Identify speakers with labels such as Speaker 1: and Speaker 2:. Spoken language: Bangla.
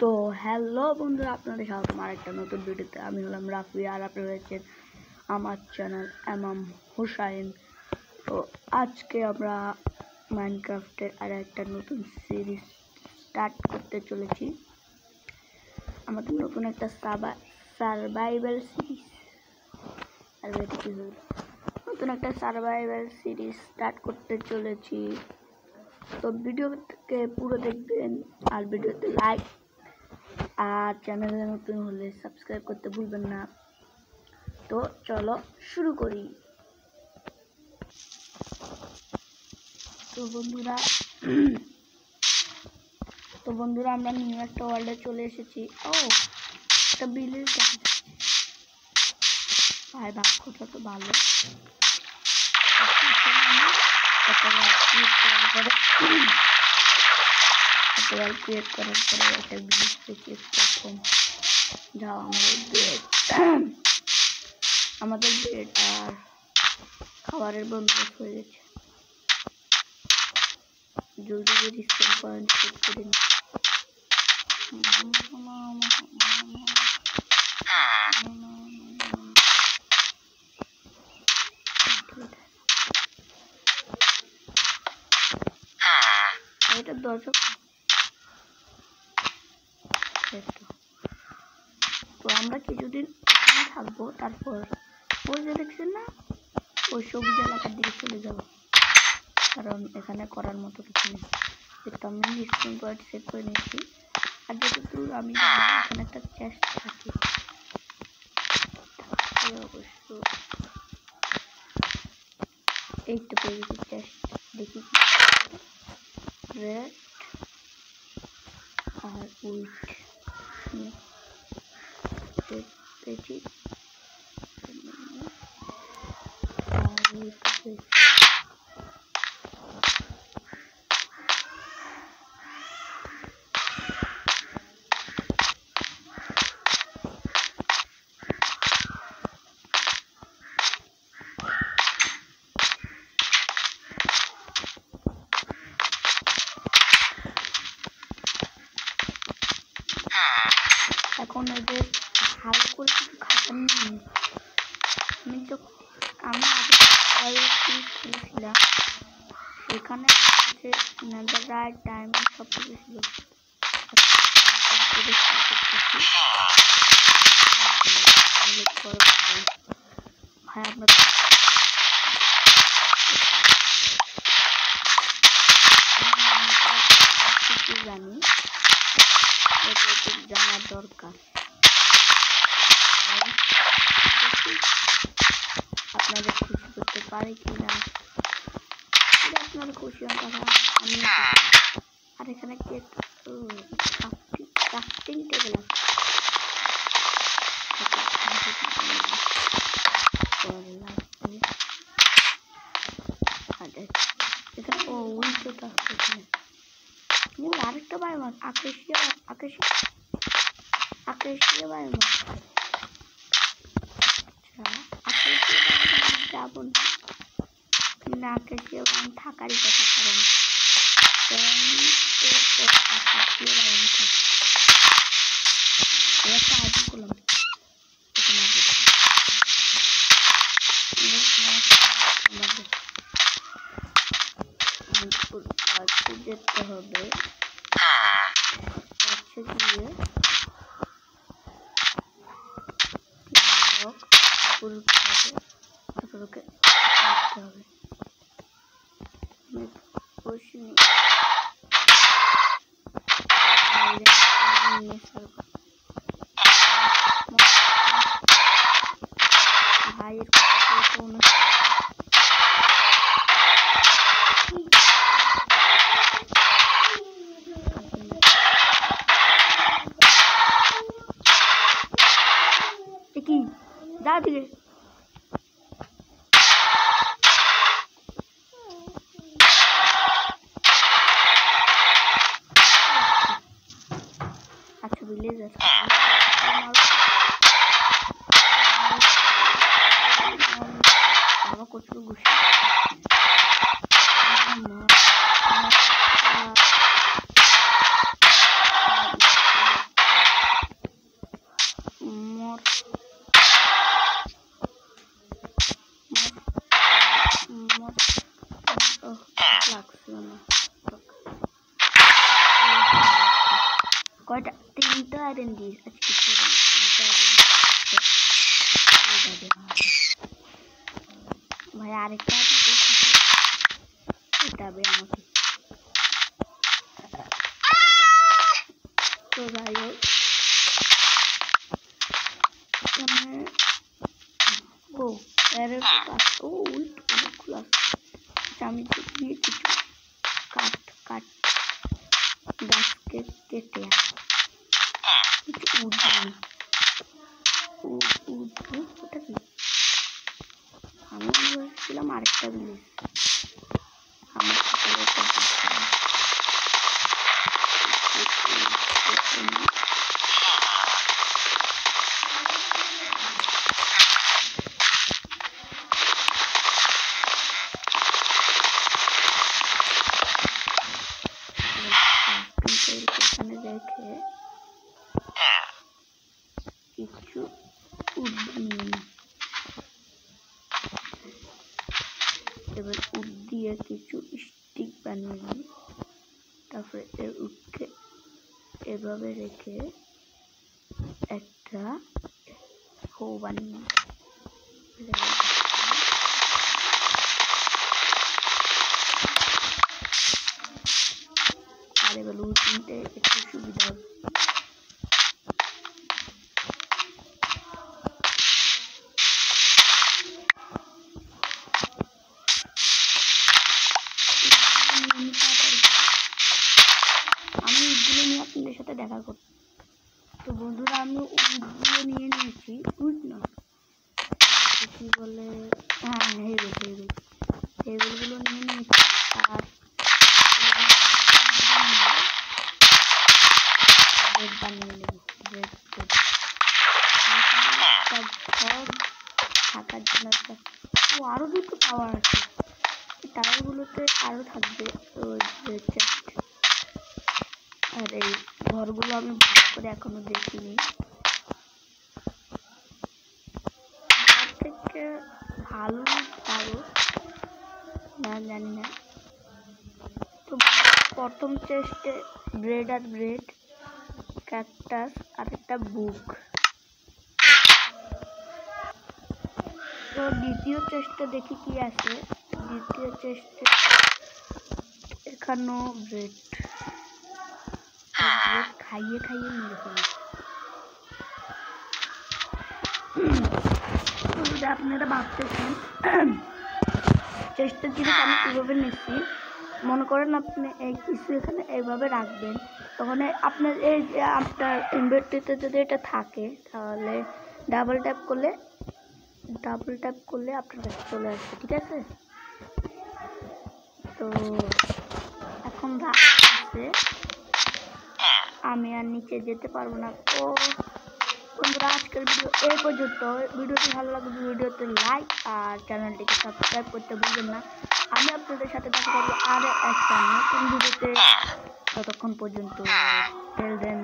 Speaker 1: তো হ্যালো বন্ধুরা, আপনাদের স্বাগত আমার একটা নতুন ভিডিওতে। আমি হলাম রাফি আর আপনারা রয়েছেন আমার চ্যানেল এমাম হুসাইন। তো আজকে আমরা মাইনক্রাফটের আর একটা নতুন সিরিজ স্টার্ট করতে চলেছি। আমাদের নতুন একটা সার্ভাইভাল সিরিজ। আর কি হলো? নতুন একটা সার্ভাইভাল সিরিজ স্টার্ট করতে চলেছি। তো ভিডিওকে পুরো দেখবেন আর ভিডিওতে লাইক আর চ্যানেলে নতুন হলে সাবস্ক্রাইব করতে ভুলবেন না। তো চলো শুরু করি। তো বন্ধুরা তো বন্ধুরা, আমরা নিউ একটা ওয়ার্ল্ডে চলে এসেছি। ও, একটা বিলের ভাই, বাক্যটা তো ভালো। ওয়াল ক্রিয়েট করার পরে একটা বিলিজ পেয়েছি প্রথম যাও আমাদের বেড আমাদের বেড আর খাবারের বন্দোবস্ত হয়ে গেছে। জলদি জলদি স্পেন পয়েন্ট সেট করে এটা দর্শক একটু। তো আমরা কিছুদিন থাকব, তারপর ওই যে দেখছেন না? ওই সবুজ এলাকার দিকে চলে যাব। কারণ এখানে করার মতো কিছু নেই। যেহেতু আমি স্ক্রিন পয়েন্ট সেট করে নিয়েছি আর যতদূর আমি এখানে একটা চেস্ট থাকে। অবশ্য এই তো পেয়ে গেছি চেস্ট দেখি রেড আর উইট পেয়েছি আর উইট পেয়েছি এখন এদের ভালো করে কিছু খাবার নিয়ে আমি তো আমি খেলেছিলাম সেখানে হচ্ছে নেদার রাইট টাইম সব কিছু ছিল। ভাই আপনার কিছু জানি এটা একটু জানার আপনাদের খুশি করতে পারে কি না আপনার খুশি হন কথা আমি আর এখানে কি ক্রাফটিং টেবিল আছে? এখানে, ও উইন্ডোটা আকাশীয় আকাশী আকাশীয় বায়োমাস আচ্ছা আকাশীয় বায়োমাস যাব না। কিন্তু আকাশীয় বায়োম থাকারই কথা কাছে যেতে হবে। shower. лезет. Молоко другую. Ну, Какой-то কত ঘুষি আয়রন দিয়ে আজকে কিছু তিনটা iron হয়ে যাবে আমার। marketing এবার উড দিয়ে কিছু স্টিক বানিয়ে নিই। তারপরে এর উডকে এভাবে রেখে একটা হো বানিয়ে নিই। আর এবার উঠতে একটু সুবিধা হবে আমি তাড়াতাড়ি করব। আমি আপনাদের সাথে দেখা করব তো বন্ধুরা, আমি উটগুলো নিয়ে নিয়েছি উট না কি বলে? হ্যাঁ হেবেল হেবেল হেবেলগুলো নিয়ে নিয়েছি, আর বানিয়ে থাকার জন্য একটা আরও দুটো টাওয়ার আছে। এই টাওয়ারগুলোতে আরও থাকবে, ওই ঘরগুলো আমি ভালো করে এখনও দেখিনি। থেকে ভালো পারো না জানি না। তো প্রথম চেস্টে ব্রেড আর ব্রেড ক্যাকটাস আর একটা বুক তো দ্বিতীয় চেষ্টা দেখি কি আছে। দ্বিতীয় চেষ্টা এখানেও ব্রেড খাইয়ে খাইয়ে মেরে যদি আপনারা ভাবতেছেন চেষ্টার জিনিস আমি কীভাবে নিচ্ছি। মনে করেন আপনি এই কিছু এখানে এইভাবে রাখবেন, তখন আপনার এই যে আপনার ইনভার্টারতে যদি এটা থাকে, তাহলে ডাবল ট্যাপ করলে ডাবল ট্যাপ করলে আপনার কাছে চলে আসবে, ঠিক আছে? তো এখন রাত আছে আমি আর নিচে যেতে পারব না। তো বন্ধুরা, আজকের ভিডিও এই পর্যন্ত। ভিডিওটি ভালো লাগবে ভিডিওতে লাইক আর চ্যানেলটিকে সাবস্ক্রাইব করতে ভুলবেন না। আমি আপনাদের সাথে দেখা করব আরও একটা নতুন ভিডিওতে। ততক্ষণ পর্যন্ত টেল দেন